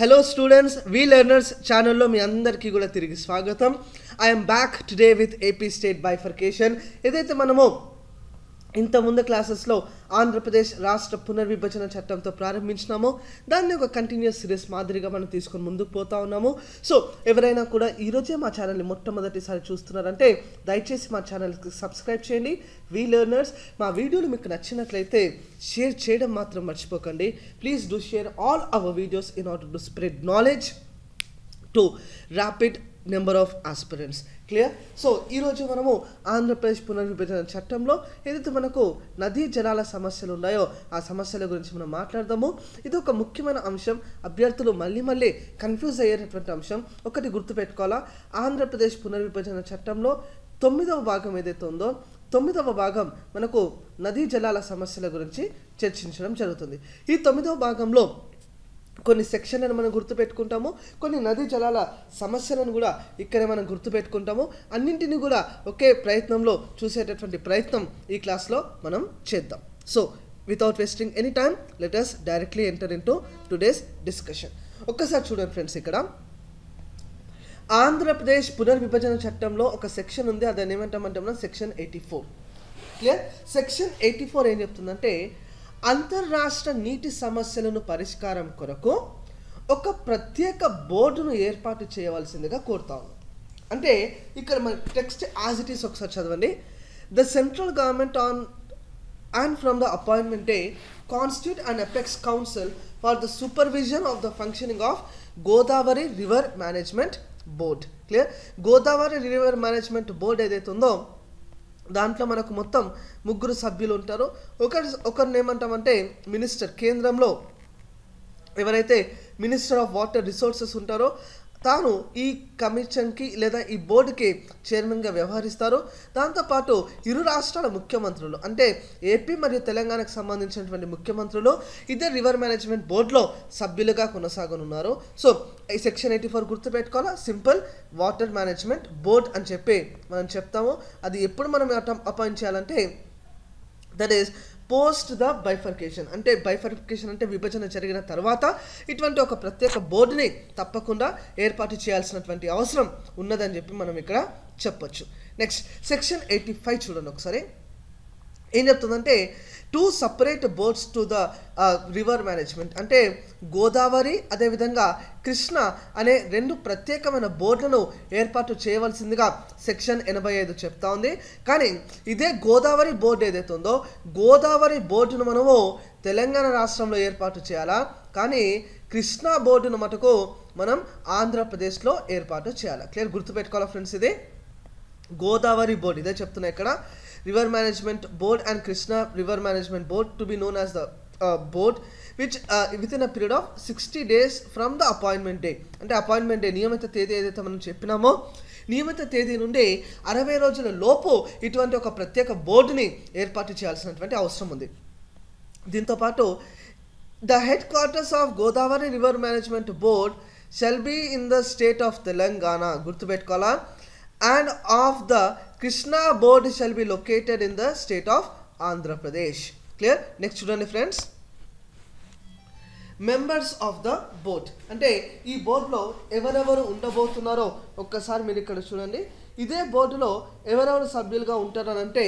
Hello students we learners ఛానల్లో మీ అందరికీ కూడా తిరిగి స్వాగతం. I'm back today with AP state bifurcation ఏదైతే మనము ఇంత ముందు క్లాసెస్లో ఆంధ్రప్రదేశ్ రాష్ట్ర పునర్విభజన చట్టంతో ప్రారంభించినామో. దాన్ని ఒక కంటిన్యూస్ సిరీస్ మాదిరిగా మనం తీసుకొని ముందుకు పోతా ఉన్నాము. సో ఎవరైనా కూడా ఈరోజే మా ఛానల్ని మొట్టమొదటిసారి చూస్తున్నారంటే దయచేసి మా ఛానల్కి సబ్స్క్రైబ్ చేయండి. వీ లెర్నర్స్ మా వీడియోలు మీకు నచ్చినట్లయితే షేర్ చేయడం మాత్రం మర్చిపోకండి. Please do share all our videos in order to spread knowledge to rapid number of aspirants clear so ఈరోజు మనము ఆంధ్రప్రదేశ్ పునర్విభజన చట్టంలో ఏదైతే మనకు నదీ జలాల సమస్యలు ఉన్నాయో ఆ సమస్యల గురించి మనం మాట్లాడదాము. ఇది ఒక ముఖ్యమైన అంశం. అభ్యర్థులు మళ్ళీ మళ్ళీ కన్ఫ్యూజ్ అయ్యేటటువంటి అంశం. ఒకటి గుర్తుపెట్టుకోవాలా? ఆంధ్రప్రదేశ్ పునర్విభజన చట్టంలో తొమ్మిదవ భాగం ఏదైతే ఉందో తొమ్మిదవ భాగం మనకు నదీ జలాల సమస్యల గురించి చర్చించడం జరుగుతుంది. ఈ తొమ్మిదవ భాగంలో కొన్ని సెక్షన్లను మనం గుర్తుపెట్టుకుంటాము కొన్ని నదీ జలాల సమస్యలను కూడా ఇక్కడే మనం గుర్తుపెట్టుకుంటాము. అన్నింటినీ కూడా ఒకే ప్రయత్నంలో చూసేటటువంటి ప్రయత్నం ఈ క్లాస్లో మనం చేద్దాం. So without wasting any time let's directly enter in to today's discussion ఒక్కసారి చూడండి ఫ్రెండ్స్ ఇక్కడ. ఆంధ్రప్రదేశ్ పునర్విభజన చట్టంలో ఒక సెక్షన్ ఉంది అదని ఏమంటామంటే మనం? Section eighty four. Clear section eighty four ఏం చెప్తుందంటే అంతర్రాష్ట్ర నీటి సమస్యలను పరిష్కారం కొరకు ఒక ప్రత్యేక బోర్డును ఏర్పాటు చేయవలసిందిగా కోరుతాను అంటే ఇక్కడ మన టెక్స్ట్ యాజ్ ఇట్ ఈస్ ఒకసారి చదవండి. The central government on and from the అపాయింట్మెంటే day and an council council the supervision of the functioning of Godavari river management board clear Godavari river management board ఏదైతే ఉందో దాంట్లో మనకు మొత్తం ముగ్గురు సభ్యులు ఉంటారు. ఒకరి ఒకరిని ఏమంటామంటే మినిస్టర్. కేంద్రంలో ఎవరైతే మినిస్టర్ ఆఫ్ వాటర్ రిసోర్సెస్ ఉంటారో తాను ఈ కమిషన్కి లేదా ఈ బోర్డుకి చైర్మన్గా వ్యవహరిస్తారు దాంతోపాటు ఇరు రాష్ట్రాల ముఖ్యమంత్రులు అంటే ఏపీ మరియు తెలంగాణకు సంబంధించినటువంటి ముఖ్యమంత్రులు ఇదే రివర్ మేనేజ్మెంట్ బోర్డులో సభ్యులుగా కొనసాగనున్నారు. సో ఈ సెక్షన్ ఎయిటీ ఫోర్ గుర్తుపెట్టుకోవాలా? సింపుల్ వాటర్ మేనేజ్మెంట్ బోర్డ్ అని చెప్పి మనం చెప్తాము. అది ఎప్పుడు మనం అపాయింట్ చేయాలంటే that is post the bifurcation అంటే బైఫర్కేషన్ అంటే విభజన జరిగిన తర్వాత ఇటువంటి ఒక ప్రత్యేక బోర్డుని తప్పకుండా ఏర్పాటు చేయాల్సినటువంటి అవసరం ఉన్నదని చెప్పి మనం ఇక్కడ చెప్పొచ్చు. నెక్స్ట్ సెక్షన్ ఎయిటీ ఫైవ్ చూడండి ఒకసారి. ఏం చెప్తుందంటే two separate boards to the river management అంటే గోదావరి అదేవిధంగా కృష్ణ అనే రెండు ప్రత్యేకమైన బోర్డులను ఏర్పాటు చేయవలసిందిగా సెక్షన్ ఎనభై ఐదు చెప్తా ఉంది. కానీ ఇదే గోదావరి బోర్డు ఏదైతే ఉందో గోదావరి బోర్డును మనము తెలంగాణ రాష్ట్రంలో ఏర్పాటు చేయాలా? కానీ కృష్ణా బోర్డును మటుకు మనం ఆంధ్రప్రదేశ్లో ఏర్పాటు చేయాలి? క్లియర్ గుర్తుపెట్టుకోవాలా ఫ్రెండ్స్ ఇది? గోదావరి బోర్డు ఇదే చెప్తున్నా ఇక్కడ. River management board and Krishna river management board to be known as the board which with in a period of sixty days from the appointment day అంటే అపాయింట్మెంట్ డే నియమిత తేదీ ఏదైతే మనం చెప్పినామో నియమిత తేదీ నుండి అరవై రోజుల లోపు ఇటువంటి ఒక ప్రత్యేక బోర్డుని ఏర్పాటు చేయాల్సినటువంటి అవసరం ఉంది. దీంతోపాటు the headquarters of Godavari river management board shall be in the state of Telangana గుర్తుపెట్టుకోవాలా? And of the Krishna board shall be located in the state of Andhra Pradesh clear next చూడండి friends members of the board అంటే ఈ బోర్డులో ఎవరెవరు ఉండబోతున్నారో ఒక్కసారి మీరు ఇక్కడ చూడండి. ఇదే బోర్డులో ఎవరెవరు సభ్యులుగా ఉంటారనంటే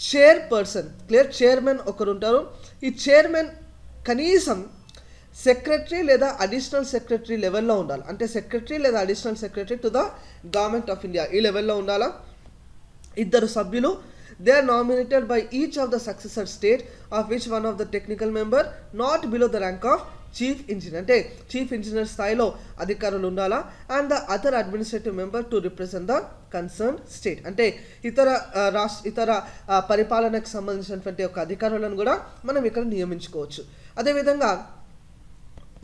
చైర్ పర్సన్ క్లియర్ చైర్మన్ ఒకరు ఉంటారు ఈ చైర్మన్ కనీసం సెక్రటరీ లేదా అడిషనల్ సెక్రటరీ లెవెల్లో ఉండాలి. అంటే సెక్రటరీ లేదా additional secretary to the government of India ఈ లెవెల్లో ఉండాలా? ఇద్దరు సభ్యులు. They are nominated by each of the successor state of which one of the technical member not below the rank of chief engineer అంటే chief engineer స్థాయిలో అధికారులు ఉండాలా? And the other administrative member to represent the concern state అంటే ఇతర రాష్ట్ర ఇతర పరిపాలనకు సంబంధించినటువంటి ఒక అధికారులను కూడా మనం ఇక్కడ నియమించుకోవచ్చు. అదేవిధంగా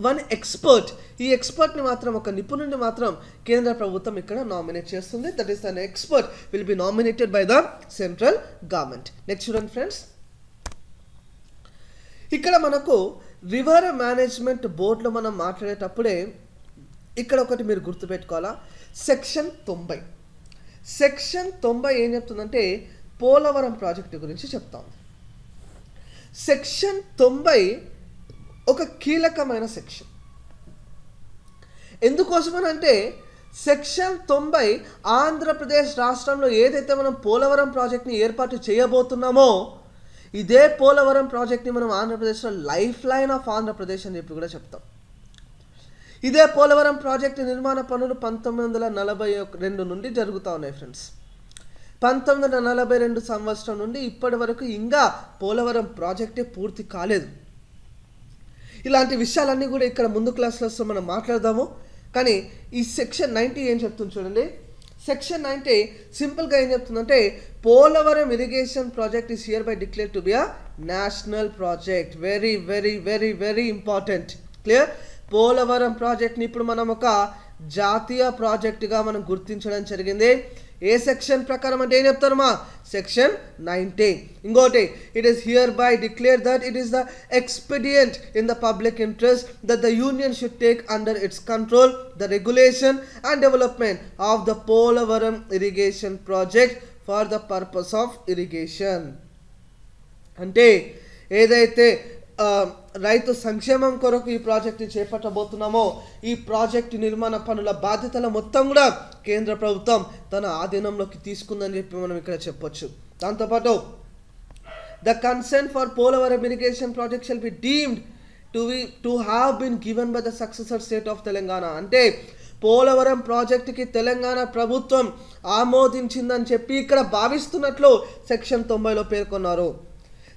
వన్ ఎక్స్పర్ట్. ఈ ఎక్స్పర్ట్ని మాత్రం ఒక నిపుణుడిని మాత్రం కేంద్ర ప్రభుత్వం ఇక్కడ నామినేట్ చేస్తుంది. That is an expert will be nominated by the central government next చూడండి ఫ్రెండ్స్ ఇక్కడ మనకు రివర్ మేనేజ్మెంట్ బోర్డులో మనం మాట్లాడేటప్పుడే ఇక్కడ ఒకటి మీరు గుర్తుపెట్టుకోవాలా. సెక్షన్ తొంభై. సెక్షన్ తొంభై ఏం చెప్తుందంటే పోలవరం ప్రాజెక్టు గురించి చెప్తాం. సెక్షన్ తొంభై ఒక కీలకమైన సెక్షన్. ఎందుకోసమని అంటే సెక్షన్ తొంభై ఆంధ్రప్రదేశ్ రాష్ట్రంలో ఏదైతే మనం పోలవరం ప్రాజెక్ట్ని ఏర్పాటు చేయబోతున్నామో ఇదే పోలవరం ప్రాజెక్ట్ని మనం ఆంధ్రప్రదేశ్లో లైఫ్ లైన్ ఆఫ్ ఆంధ్రప్రదేశ్ అని చెప్పి కూడా చెప్తాం. ఇదే పోలవరం ప్రాజెక్టు నిర్మాణ పనులు పంతొమ్మిది వందల నలభై రెండు నుండి జరుగుతూ ఉన్నాయి ఫ్రెండ్స్. పంతొమ్మిది వందల నలభై రెండు సంవత్సరం నుండి ఇప్పటి వరకు ఇంకా పోలవరం ప్రాజెక్టే పూర్తి కాలేదు. ఇలాంటి విషయాలన్నీ కూడా ఇక్కడ ముందు క్లాస్లో మనం మాట్లాడదాము. కానీ ఈ సెక్షన్ నైంటీ ఏం చెప్తుంది చూడండి. సెక్షన్ నైంటీ సింపుల్గా ఏం చెప్తుందంటే Polavaram irrigation project is hereby declare to be a national project very very very very important clear Polavaram ప్రాజెక్ట్ని ఇప్పుడు మనం ఒక జాతీయ ప్రాజెక్టుగా మనం గుర్తించడం జరిగింది. ఏ సెక్షన్ ప్రకారం అంటే ఏం చెప్తారమ్మా సెక్షన్ నైన్టీ. ఇంకోటి it is hereby declare that it is the expedient in the public interest that the union should take under its control the regulation and development of the Polavaram irrigation project for the purpose of irrigation అంటే ఏదైతే రైతు సంక్షేమం కొరకు ఈ project చేపట్టబోతున్నామో ఈ project నిర్మాణ పనుల బాధ్యతల మొత్తం కూడా కేంద్ర ప్రభుత్వం తన ఆధీనంలోకి తీసుకుందని చెప్పి మనం ఇక్కడ చెప్పొచ్చు. దాంతోపాటు the consent for Polavaram irrigation project shall be deemed to be to have been given by the successor state of Telangana. అంటే పోలవరం ప్రాజెక్టుకి తెలంగాణ ప్రభుత్వం ఆమోదించిందని చెప్పి ఇక్కడ భావిస్తున్నట్లు సెక్షన్ తొంభైలో పేర్కొన్నారు.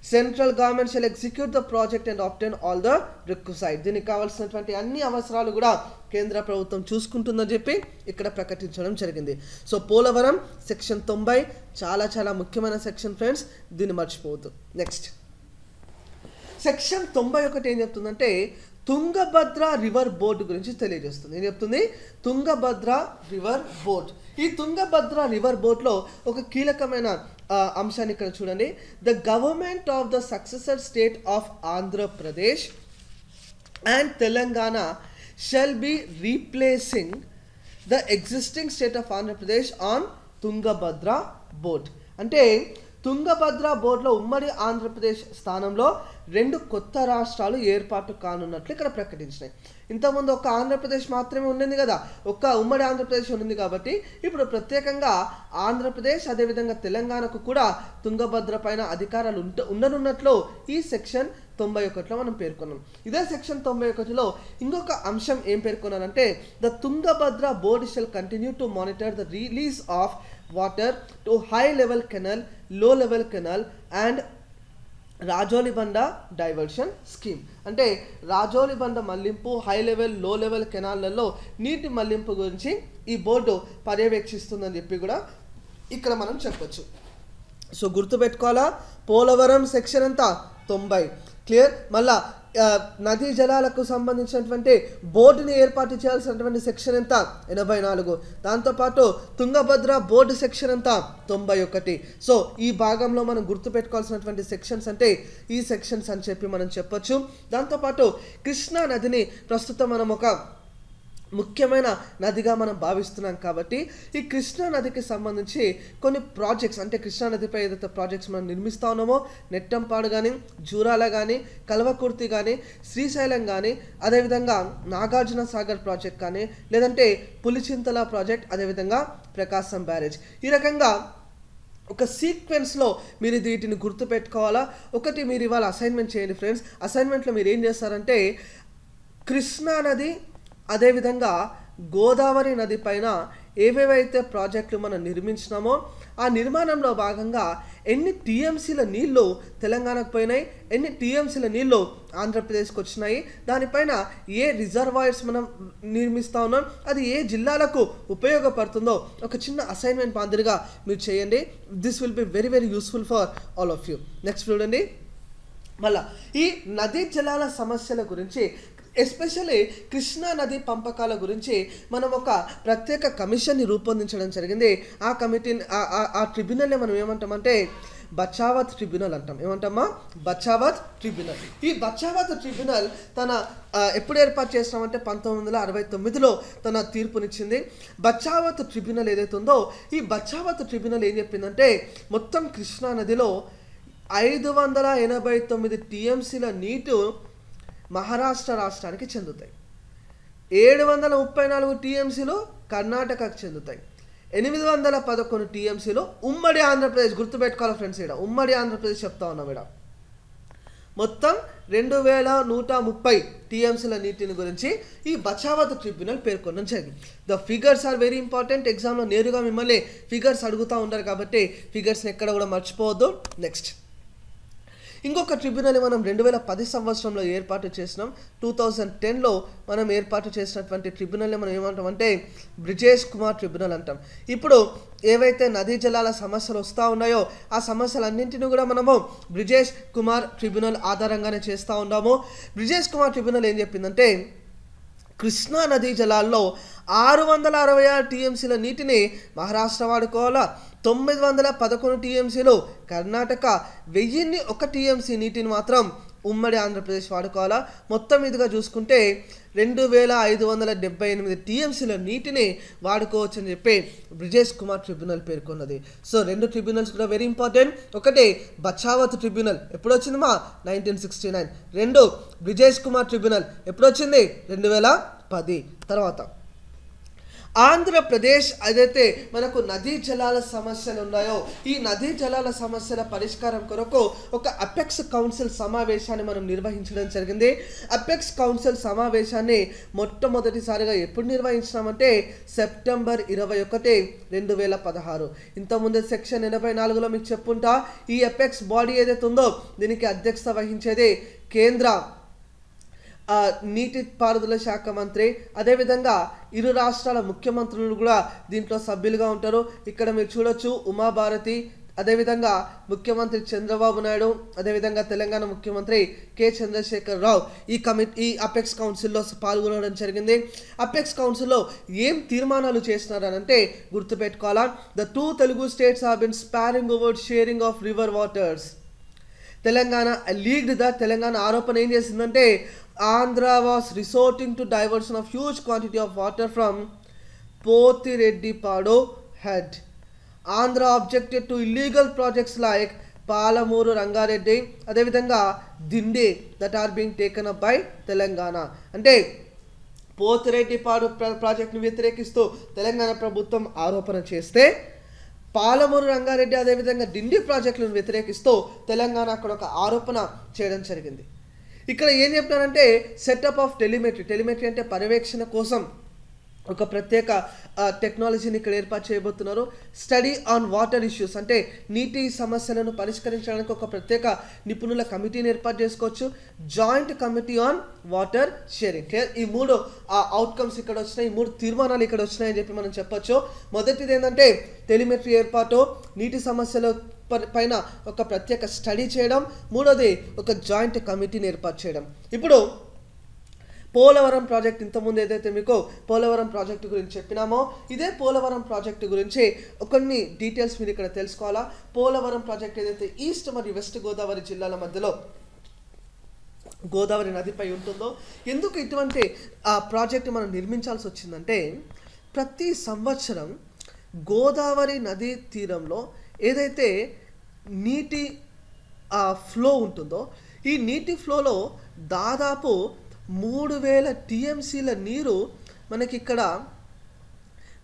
Central government shall execute the project and obtain all the requisite దీనికి కావాల్సినటువంటి అన్ని అవసరాలు కూడా కేంద్ర ప్రభుత్వం చూసుకుంటుందని చెప్పి ఇక్కడ ప్రకటించడం జరిగింది. సో పోలవరం సెక్షన్ తొంభై చాలా చాలా ముఖ్యమైన సెక్షన్ ఫ్రెండ్స్ దీన్ని మర్చిపోవద్దు. నెక్స్ట్ సెక్షన్ తొంభై ఒకటి ఏం చెప్తుందంటే తుంగభద్ర రివర్ బోర్డు గురించి తెలియజేస్తుంది. ఏం చెప్తుంది? Tungabhadra river board. ఈ తుంగభద్ర రివర్ బోర్డ్లో ఒక కీలకమైన అంశాన్ని ఇక్కడ చూడండి. The government of the successor state of Andhra Pradesh and Telangana shall be replacing the existing state of Andhra Pradesh on Tungabhadra board. అంటే తుంగభద్ర బోర్డులో ఉమ్మడి ఆంధ్రప్రదేశ్ స్థానంలో రెండు కొత్త రాష్ట్రాలు ఏర్పాటు కానున్నట్లు ఇక్కడ ప్రకటించినాయి. ఇంతకుముందు ఒక ఆంధ్రప్రదేశ్ మాత్రమే ఉండింది కదా ఒక్క ఉమ్మడి ఆంధ్రప్రదేశ్ ఉండింది కాబట్టి ఇప్పుడు ప్రత్యేకంగా ఆంధ్రప్రదేశ్ అదేవిధంగా తెలంగాణకు కూడా తుంగభద్ర పైన అధికారాలు ఉంట ఉండనున్నట్లు ఈ సెక్షన్ తొంభై ఒకటిలో మనం పేర్కొన్నాం. ఇదే సెక్షన్ తొంభై ఒకటిలో ఇంకొక అంశం ఏం పేర్కొన్నానంటే the Tungabhadra board shall continue to monitor the release of water to high level కెనల్లో level canal and Rajolibanda diversion scheme. అంటే రాజోలిబండ మళ్ళింపు హై లెవెల్లో లెవెల్ కెనాల్లలో నీటి మళ్ళింపు గురించి ఈ బోర్డు పర్యవేక్షిస్తుందని చెప్పి కూడా ఇక్కడ మనం చెప్పొచ్చు. సో గుర్తుపెట్టుకోవాలా? పోలవరం సెక్షన్ ఎంత? తొంభై. క్లియర్? మళ్ళా నదీ జలాలకు సంబంధించినటువంటి బోర్డుని ఏర్పాటు చేయాల్సినటువంటి సెక్షన్ ఎంత? ఎనభై నాలుగు. దాంతోపాటు తుంగభద్ర బోర్డు సెక్షన్ ఎంత? తొంభై ఒకటి. సో ఈ భాగంలో మనం గుర్తుపెట్టుకోవాల్సినటువంటి సెక్షన్స్ అంటే ఈ సెక్షన్స్ అని చెప్పి మనం చెప్పొచ్చు. దాంతోపాటు కృష్ణా నదిని ప్రస్తుతం మనం ఒక ముఖ్యమైన నదిగా మనం భావిస్తున్నాం కాబట్టి ఈ కృష్ణా నదికి సంబంధించి కొన్ని ప్రాజెక్ట్స్ అంటే కృష్ణా నదిపై ఏదైతే ప్రాజెక్ట్స్ మనం నిర్మిస్తా ఉన్నామో నెట్టంపాడు కానీ జూరాల కానీ కల్వకుర్తి కానీ శ్రీశైలం కానీ అదేవిధంగా నాగార్జున సాగర్ ప్రాజెక్ట్ కానీ లేదంటే పులిచింతల ప్రాజెక్ట్ అదేవిధంగా ప్రకాశం బ్యారేజ్. ఈ రకంగా ఒక సీక్వెన్స్లో మీరు వీటిని గుర్తుపెట్టుకోవాలా? ఒకటి మీరు ఇవాళ అసైన్మెంట్ చేయండి ఫ్రెండ్స్ అసైన్మెంట్లో మీరు ఏం చేస్తారంటే కృష్ణా నది అదేవిధంగా గోదావరి నది పైన ఏవేవైతే ప్రాజెక్టులు మనం నిర్మించినామో ఆ నిర్మాణంలో భాగంగా ఎన్ని టీఎంసీల నీళ్ళు తెలంగాణకు పోయినాయి ఎన్ని టీఎంసీల నీళ్ళు ఆంధ్రప్రదేశ్కి వచ్చినాయి దానిపైన ఏ రిజర్వాయర్స్ మనం నిర్మిస్తా ఉన్నాం అది ఏ జిల్లాలకు ఉపయోగపడుతుందో ఒక చిన్న అసైన్మెంట్ మాదిరిగా మీరు చేయండి. This will be very very useful for all of you next చూడండి మళ్ళా ఈ నదీ జలాల సమస్యల గురించి ఎస్పెషల్లీ కృష్ణా నది పంపకాల గురించి మనం ఒక ప్రత్యేక కమిషన్ని రూపొందించడం జరిగింది. ఆ కమిటీ ఆ- ట్రిబ్యునల్ని మనం ఏమంటామంటే బచావత్ ట్రిబ్యునల్ అంటాం. ఏమంటామా? బచావత్ ట్రిబ్యునల్ ఈ బచావత్ ట్రిబ్యునల్ తన ఎప్పుడు ఏర్పాటు చేసినామంటే పంతొమ్మిది వందల అరవై తొమ్మిదిలో తన తీర్పునిచ్చింది. బచావత్ ట్రిబ్యునల్ ఏదైతే ఉందో ఈ బచావత్ ట్రిబ్యునల్ ఏం చెప్పిందంటే మొత్తం కృష్ణా నదిలో ఐదు వందల ఎనభై తొమ్మిది టీఎంసీల నీటు మహారాష్ట్ర రాష్ట్రానికి చెందుతాయి. ఏడు వందల ముప్పై నాలుగు టీఎంసీలు కర్ణాటకకు చెందుతాయి. ఎనిమిది వందల పదకొండు టీఎంసీలో ఉమ్మడి ఆంధ్రప్రదేశ్ గుర్తుపెట్టుకోవాలి ఫ్రెండ్స్ ఇక్కడ ఉమ్మడి ఆంధ్రప్రదేశ్ చెప్తా ఉన్నాం ఇక్కడ మొత్తం రెండు వేల నూట ముప్పై టీఎంసీల నీటిని గురించి ఈ బచావత ట్రిబ్యునల్ పేర్కొనడం జరిగింది. The figures are very important ఎగ్జామ్లో నేరుగా మిమ్మల్ని ఫిగర్స్ అడుగుతూ ఉంటారు కాబట్టి ఫిగర్స్ని ఎక్కడ కూడా మర్చిపోవద్దు. నెక్స్ట్ ఇంకొక ట్రిబ్యునల్ మనం రెండు వేల పది సంవత్సరంలో ఏర్పాటు చేసినాం. టూ థౌజండ్ టెన్లో మనం ఏర్పాటు చేసినటువంటి ట్రిబ్యునల్ని మనం ఏమంటాం అంటే బ్రిజేష్ కుమార్ ట్రిబ్యునల్ అంటాం. ఇప్పుడు ఏవైతే నదీ జలాల సమస్యలు వస్తూ ఉన్నాయో ఆ సమస్యలన్నింటినీ కూడా మనము బ్రిజేష్ కుమార్ ట్రిబ్యునల్ ఆధారంగానే చేస్తూ ఉన్నాము. బ్రిజేష్ కుమార్ ట్రిబ్యునల్ ఏం చెప్పిందంటే కృష్ణా నదీ జలాల్లో ఆరు వందల అరవై ఆరు టీఎంసీల నీటిని మహారాష్ట్ర వాడుకోవాలా? తొమ్మిది వందల పదకొండు టీఎంసీలో కర్ణాటక వెయ్యిన్ని ఒక టీఎంసీ నీటిని మాత్రం ఉమ్మడి ఆంధ్రప్రదేశ్ వాడుకోవాలా? మొత్తం మీదుగా చూసుకుంటే రెండు వేల ఐదు వందల డెబ్బై ఎనిమిది టీఎంసీల నీటిని వాడుకోవచ్చు అని చెప్పి బ్రిజేష్ కుమార్ ట్రిబ్యునల్ పేర్కొన్నది. సో రెండు ట్రిబ్యునల్స్ కూడా వెరీ ఇంపార్టెంట్. ఒకటి బచావత్ ట్రిబ్యునల్. ఎప్పుడు వచ్చిందమ్మా నైన్టీన్ సిక్స్టీ నైన్. రెండు బ్రిజేష్ కుమార్ ట్రిబ్యునల్. ఎప్పుడు వచ్చింది రెండు వేల పది. తర్వాత ఆంధ్రప్రదేశ్ ఏదైతే మనకు నదీ జలాల సమస్యలు ఉన్నాయో ఈ నదీ జలాల సమస్యల పరిష్కారం కొరకు ఒక అపెక్స్ కౌన్సిల్ సమావేశాన్ని మనం నిర్వహించడం జరిగింది. అపెక్స్ కౌన్సిల్ సమావేశాన్ని మొట్టమొదటిసారిగా ఎప్పుడు నిర్వహించినామంటే సెప్టెంబర్ ఇరవై ఒకటి రెండు వేల పదహారు. ఇంతకుముందు సెక్షన్ ఎనభై నాలుగులో మీకు చెప్పుంటా ఈ అపెక్స్ బాడీ ఏదైతే ఉందో దీనికి అధ్యక్షత వహించేది కేంద్ర నీటి పారుదల శాఖ మంత్రి. అదేవిధంగా ఇరు రాష్ట్రాల ముఖ్యమంత్రులు కూడా దీంట్లో సభ్యులుగా ఉంటారు. ఇక్కడ మీరు చూడొచ్చు ఉమాభారతి అదేవిధంగా ముఖ్యమంత్రి చంద్రబాబు నాయుడు అదేవిధంగా తెలంగాణ ముఖ్యమంత్రి కె. చంద్రశేఖర్ రావు ఈ కమిటీ ఈ అపెక్స్ కౌన్సిల్లో పాల్గొనడం జరిగింది. అపెక్స్ కౌన్సిల్లో ఏం తీర్మానాలు చేస్తున్నారనంటే గుర్తుపెట్టుకోవాలా? The two Telugu states have been sparring over sharing of river waters. Telangana alleged the Telangana ఆరోపణ ఏం చేసిందంటే Andhra was resorting to diversion of huge quantity of water from Pothireddypadu head Andhra objected to illegal projects like Palamuru Rangareddy అదేవిధంగా Dindi that are being taken up by Telangana అంటే పోతిరెడ్డిపాడు ప్ర- ప్రాజెక్టును వ్యతిరేకిస్తూ తెలంగాణ ప్రభుత్వం ఆరోపణ చేస్తే పాలమూరు రంగారెడ్డి అదేవిధంగా డిండి ప్రాజెక్టులను వ్యతిరేకిస్తూ తెలంగాణ అక్కడ ఒక ఆరోపణ చేయడం జరిగింది. ఇక్కడ ఏం చెప్తానంటే సెటప్ ఆఫ్ టెలిమెట్రీ టెలిమెట్రీ అంటే పర్యవేక్షణ కోసం ఒక ప్రత్యేక టెక్నాలజీని ఇక్కడ ఏర్పాటు చేయబోతున్నారు. స్టడీ ఆన్ వాటర్ ఇష్యూస్ అంటే నీటి సమస్యలను పరిష్కరించడానికి ఒక ప్రత్యేక నిపుణుల కమిటీని ఏర్పాటు చేసుకోవచ్చు. Joint committee on water sharing clear ఈ మూడు అవుట్కమ్స్ ఇక్కడ వచ్చినాయి. ఈ మూడు తీర్మానాలు ఇక్కడ వచ్చినాయని చెప్పి మనం చెప్పొచ్చు. మొదటిది ఏంటంటే టెలిమెట్రీ ఏర్పాటు నీటి సమస్యలు పైన ఒక ప్రత్యేక స్టడీ చేయడం మూడోది ఒక జాయింట్ కమిటీని ఏర్పాటు చేయడం. ఇప్పుడు పోలవరం ప్రాజెక్ట్ ఇంతకుముందు ఏదైతే మీకు పోలవరం ప్రాజెక్టు గురించి చెప్పినామో ఇదే పోలవరం ప్రాజెక్టు గురించి కొన్ని డీటెయిల్స్ మీరు ఇక్కడ తెలుసుకోవాలా? పోలవరం ప్రాజెక్ట్ ఏదైతే ఈస్ట్ మరియు వెస్ట్ గోదావరి జిల్లాల మధ్యలో గోదావరి నదిపై ఉంటుందో ఎందుకు ఇటువంటి ఆ ప్రాజెక్ట్ మనం నిర్మించాల్సి వచ్చిందంటే ప్రతి సంవత్సరం గోదావరి నదీ తీరంలో ఏదైతే నీటి ఆ ఫ్లో ఉంటుందో ఈ నీటి ఫ్లోలో దాదాపు మూడు వేల టీఎంసీల నీరు మనకి ఇక్కడ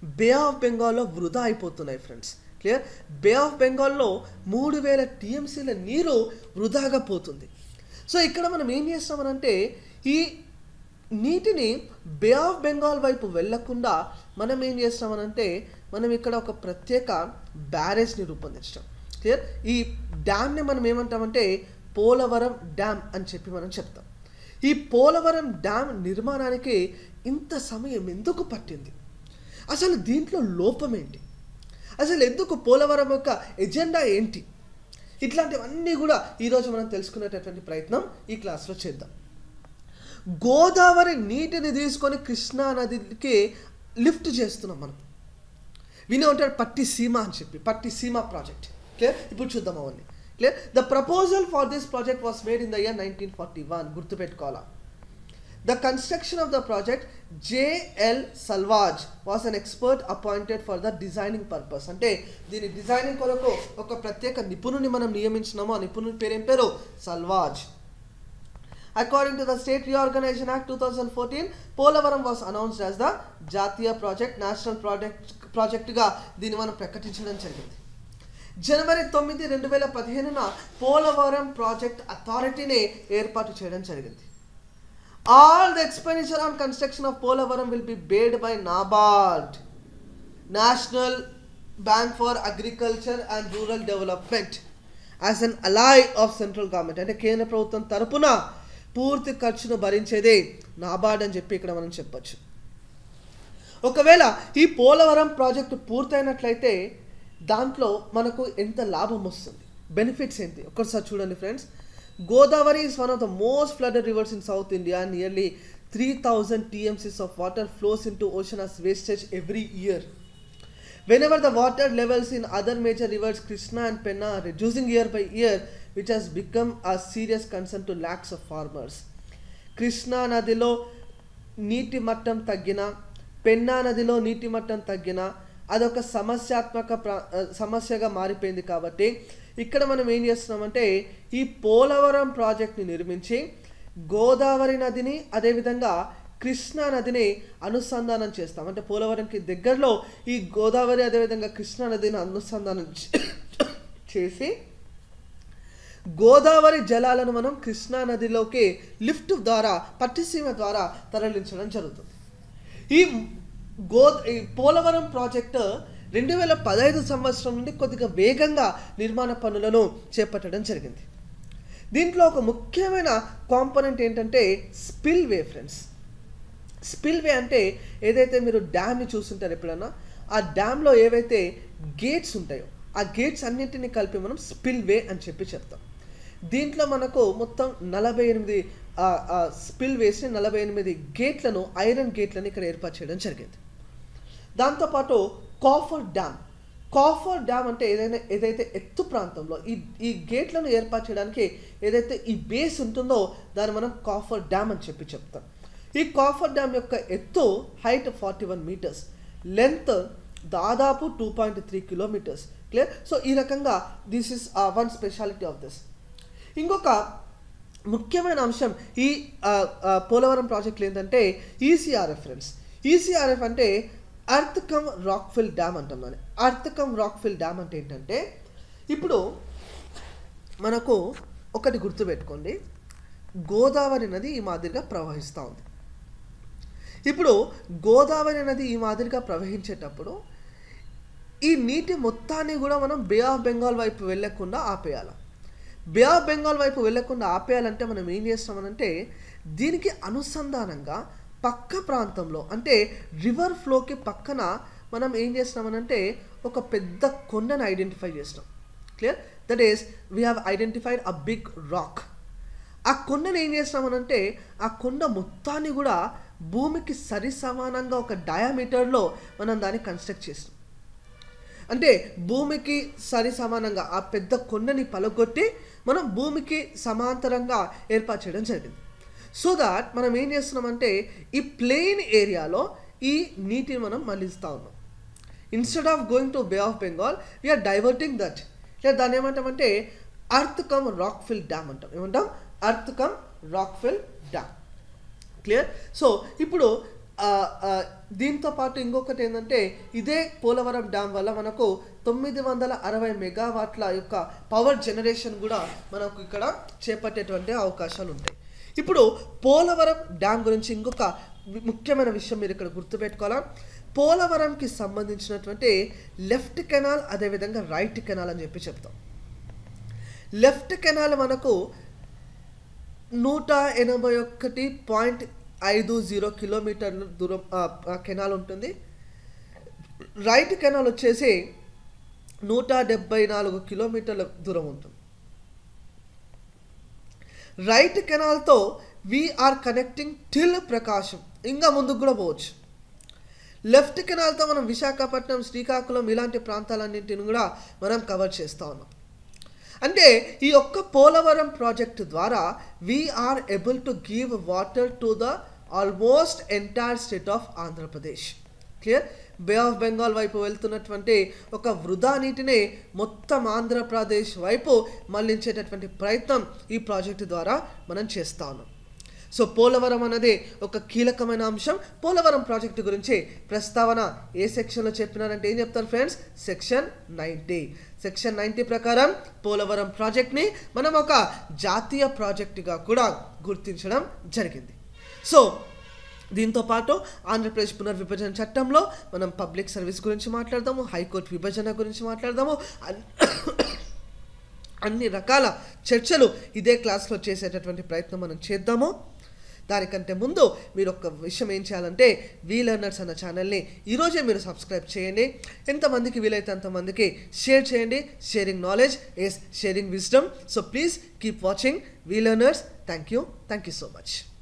బే ఆఫ్ బెంగాల్లో వృధా అయిపోతున్నాయి ఫ్రెండ్స్ క్లియర్ బే ఆఫ్ బెంగాల్లో మూడు వేల టీఎంసీల నీరు వృధాగా పోతుంది. సో ఇక్కడ మనం ఏం చేస్తామనంటే ఈ నీటిని బే ఆఫ్ బెంగాల్ వైపు వెళ్ళకుండా మనం ఏం చేస్తామనంటే మనం ఇక్కడ ఒక ప్రత్యేక బ్యారేజ్ని రూపొందించడం క్లియర్? ఈ డ్యామ్ని మనం ఏమంటామంటే పోలవరం డ్యామ్ అని చెప్పి మనం చెప్తాం. ఈ పోలవరం డ్యామ్ నిర్మాణానికి ఇంత సమయం ఎందుకు పట్టింది? అసలు దీంట్లో లోపం ఏంటి? అసలు ఎందుకు పోలవరం యొక్క ఎజెండా ఏంటి? ఇట్లాంటివన్నీ కూడా ఈరోజు మనం తెలుసుకునేటటువంటి ప్రయత్నం ఈ క్లాస్లో చేద్దాం. గోదావరి నీటిని తీసుకొని కృష్ణా నదికి లిఫ్ట్ చేస్తున్నాం మనం. వినే ఉంటారు పట్టి సీమ అని చెప్పి పట్టి సీమ ప్రాజెక్ట్. క్లియర్ ఇప్పుడు చూద్దాం అవన్నీ. Clear the proposal for this project was made in the year nineteen forty one గుర్తుపెట్టుకోవాలా the construction of the project J L సల్వాజ్ was an expert appointed for the designing purpose అంటే దీని designing కొరకు ఒక ప్రత్యేక నిపుణుని మనం నియమించినాము. ఆ నిపుణుని పేరేం పేరు? సల్వాజ్ according to the state reorganisation act two thousand fourteen Polavaram was announced as the జాతీయ ప్రాజెక్ట్ నేషనల్ ప్రాజెక్ట్ ప్రాజెక్టుగా దీన్ని మనం ప్రకటించడం జరిగింది. జనవరి తొమ్మిది రెండు వేల పదిహేనున పోలవరం ప్రాజెక్ట్ అథారిటీని ఏర్పాటు చేయడం జరిగింది. All the expenditure on construction of Polavaram will be బేడ్ by NABARD national bank for agriculture and rural development as an ally of central government అంటే కేంద్ర ప్రభుత్వం తరపున పూర్తి ఖర్చును భరించేదే నాబార్డ్ అని చెప్పి ఇక్కడ మనం చెప్పచ్చు. ఒకవేళ ఈ పోలవరం ప్రాజెక్టు పూర్తయినట్లయితే దాంట్లో మనకు ఎంత లాభం వస్తుంది? బెనిఫిట్స్ ఏంటి? ఒక్కసారి చూడండి friends Godavari is one of the most flooded rivers in south India nearly three thousand TMCs of water flows in to ocean as wastage every year whenever the water levels in other major rivers krishna and penna are reducing year by year which has become a serious concern to lakhs of farmers. Krishna నదిలో నీటి మట్టం తగ్గిన పెన్నా నదిలో నీటి మట్టం తగ్గిన అదొక సమస్యాత్మక సమస్యగా మారిపోయింది కాబట్టి ఇక్కడ మనం ఏం చేస్తున్నామంటే ఈ పోలవరం ప్రాజెక్ట్ని నిర్మించి గోదావరి నదిని అదేవిధంగా కృష్ణా నదిని అనుసంధానం చేస్తాం. అంటే పోలవరంకి దగ్గరలో ఈ గోదావరి అదేవిధంగా కృష్ణా నదిని అనుసంధానం చే- చేసి గోదావరి జలాలను మనం కృష్ణా నదిలోకి లిఫ్ట్ ద్వారా పట్టిసీమ ద్వారా తరలించడం జరుగుతుంది. ఈ గో ఈ పోలవరం ప్రాజెక్టు రెండు వేల పదహైదు సంవత్సరం నుండి కొద్దిగా వేగంగా నిర్మాణ పనులను చేపట్టడం జరిగింది. దీంట్లో ఒక ముఖ్యమైన కాంపోనెంట్ ఏంటంటే spillway friends. Spillway అంటే ఏదైతే మీరు డ్యామ్ని చూస్తుంటారు ఎప్పుడన్నా ఆ డ్యామ్లో ఏవైతే గేట్స్ ఉంటాయో ఆ గేట్స్ అన్నింటినీ కలిపి మనం స్పిల్ వే అని చెప్పి చెప్తాం. దీంట్లో మనకు మొత్తం నలభై ఎనిమిది స్పిల్ వేసి నలభై ఎనిమిది గేట్లను ఐరన్ గేట్లను ఇక్కడ ఏర్పాటు చేయడం జరిగింది. దాంతోపాటు కాఫర్ డ్యామ్. కాఫర్ డ్యామ్ అంటే ఏదైనా ఏదైతే ఎత్తు ప్రాంతంలో ఈ ఈ గేట్లను ఏర్పాటు చేయడానికి ఏదైతే ఈ బేస్ ఉంటుందో దాన్ని మనం కాఫర్ డ్యామ్ అని చెప్పి చెప్తాం. ఈ కాఫర్ డ్యామ్ యొక్క ఎత్తు height forty one metres. Length దాదాపు two point three kilometres. Clear? So ఈ రకంగా this is one speciality of this. ఇంకొక ముఖ్యమైన అంశం ఈ పోలవరం ప్రాజెక్టులు ఏంటంటే ఈసీఆర్ఎఫ్ ఫ్రెండ్స్ ఈసీఆర్ఎఫ్ అంటే అర్త్ కమ్ రాక్ఫిల్ డ్యామ్ అంటాం దాన్ని. అర్త్ కమ్ రాక్ఫిల్ డ్యామ్ అంటే ఏంటంటే ఇప్పుడు మనకు ఒకటి గుర్తుపెట్టుకోండి. గోదావరి నది ఈ మాదిరిగా ప్రవహిస్తూ ఉంది. ఇప్పుడు గోదావరి నది ఈ మాదిరిగా ప్రవహించేటప్పుడు ఈ నీటి మొత్తాన్ని కూడా మనం బే ఆఫ్ బెంగాల్ వైపు వెళ్ళకుండా ఆపేయాలి. బే ఆఫ్ బెంగాల్ వైపు వెళ్ళకుండా ఆపేయాలంటే మనం ఏం చేస్తామనంటే దీనికి అనుసంధానంగా పక్క ప్రాంతంలో అంటే రివర్ ఫ్లోకి పక్కన మనం ఏం చేస్తామనంటే ఒక పెద్ద కొండను ఐడెంటిఫై చేస్తాం clear that is we have identified a big rock ఆ కొండను ఏం చేస్తామనంటే ఆ కొండ మొత్తాన్ని కూడా భూమికి సరి సమానంగా ఒక డయామీటర్లో మనం దాన్ని కన్స్ట్రక్ట్ చేస్తాం అంటే భూమికి సరి సమానంగా ఆ పెద్ద కొండని పలగొట్టి మనం భూమికి సమాంతరంగా ఏర్పాటు చేయడం జరిగింది. సో దాట్ మనం ఏం చేస్తున్నామంటే ఈ ప్లెయిన్ ఏరియాలో ఈ నీటిని మనం మళ్ళిస్తూ ఉన్నాం. Instead of going to Bay of Bengal we are diverting that లేదా దాన్ని ఏమంటామంటే earth cum rock fill dam అంటాం. ఏమంటాం? Earth cum rock fill dam clear so ఇప్పుడు దీంతో పాటు ఇంకొకటి ఏంటంటే ఇదే పోలవరం డ్యామ్ వల్ల మనకు తొమ్మిది వందల అరవై మెగావాట్ల యొక్క పవర్ జనరేషన్ కూడా మనకు ఇక్కడ చేపట్టేటువంటి అవకాశాలు ఉంటాయి. ఇప్పుడు పోలవరం డ్యామ్ గురించి ఇంకొక ముఖ్యమైన విషయం మీరు ఇక్కడ గుర్తుపెట్టుకోవాలా? పోలవరంకి సంబంధించినటువంటి లెఫ్ట్ కెనాల్ అదేవిధంగా రైట్ కెనాల్ అని చెప్పి చెప్తాం. లెఫ్ట్ కెనాల్ మనకు నూట ఎనభై ఒకటి పాయింట్ ఐదు జీరో కిలోమీటర్ల దూరం కెనాల్ ఉంటుంది. రైట్ కెనాల్ వచ్చేసి నూట డెబ్బై నాలుగు కిలోమీటర్ల దూరం ఉంటుంది. Right కెనాల్తో we are connecting till Prakasam. ఇంకా ముందుకు కూడా పోవచ్చు. లెఫ్ట్ కెనాల్తో మనం విశాఖపట్నం శ్రీకాకుళం ఇలాంటి ప్రాంతాలన్నింటిని కూడా మనం కవర్ చేస్తూ ఉన్నాం. అంటే ఈ ఒక్క పోలవరం ప్రాజెక్ట్ ద్వారా we're able to give water to the almost entire state of Andhra Pradesh clear bay of Bengal వైపు వెళ్తున్నటువంటి ఒక వృధా నీటిని మొత్తం ఆంధ్రప్రదేశ్ వైపు మళ్ళించేటటువంటి ప్రయత్నం ఈ ప్రాజెక్టు ద్వారా మనం చేస్తా ఉన్నాం సో పోలవరం అనేది ఒక కీలకమైన అంశం. పోలవరం ప్రాజెక్టు గురించి ప్రస్తావన ఏ సెక్షన్లో చెప్పినారంటే ఏం చెప్తారు friends? Section ninety. Section ninety ప్రకారం పోలవరం ప్రాజెక్ట్ని మనం ఒక జాతీయ ప్రాజెక్టుగా కూడా గుర్తించడం జరిగింది. సో దీంతో పాటు ఆంధ్రప్రదేశ్ పునర్విభజన చట్టంలో మనం పబ్లిక్ సర్వీస్ గురించి మాట్లాడదాము హైకోర్టు విభజన గురించి మాట్లాడదాము అన్- అన్ని రకాల చర్చలు ఇదే క్లాస్లో చేసేటటువంటి ప్రయత్నం మనం చేద్దాము. దానికంటే ముందు మీరు ఒక విషయం ఏం చేయాలంటే వీ లెర్నర్స్ అన్న ఛానల్ని ఈరోజే మీరు సబ్స్క్రైబ్ చేయండి. ఎంతమందికి వీలైతే అంతమందికి షేర్ చేయండి. Sharing knowledge is sharing wisdom so please keep watching we learners. Thank you thank you so much